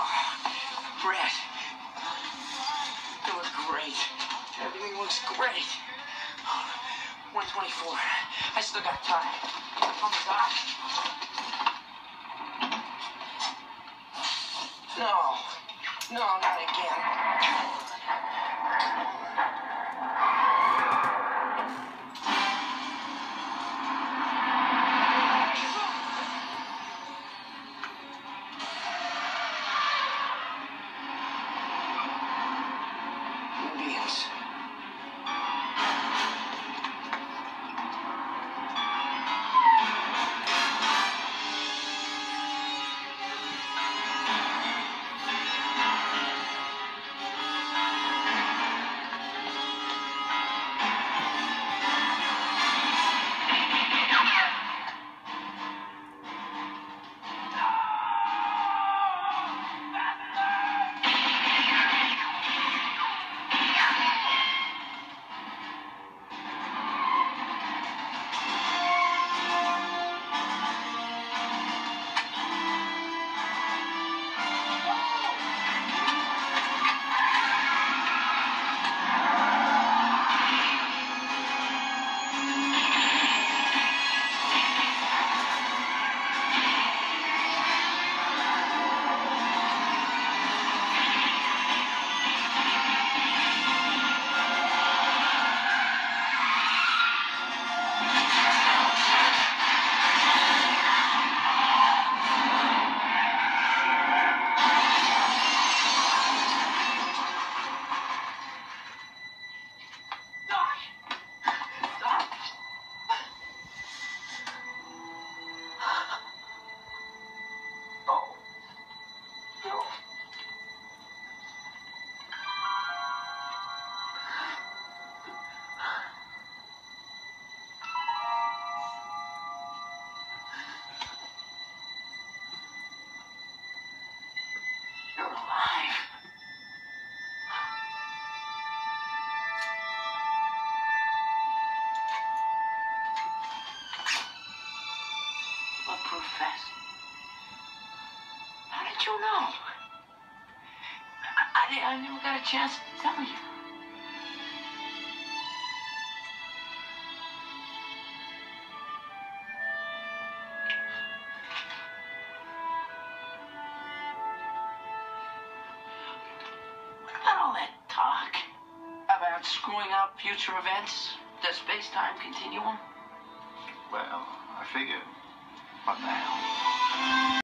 Oh, Brad, you look great. Everything looks great. 124. I still got time. Oh my god. No. No, not again. Vest. How did you know? I, I, I never got a chance to tell you. Screwing up future events, the space-time continuum? Well, I figured. What the hell?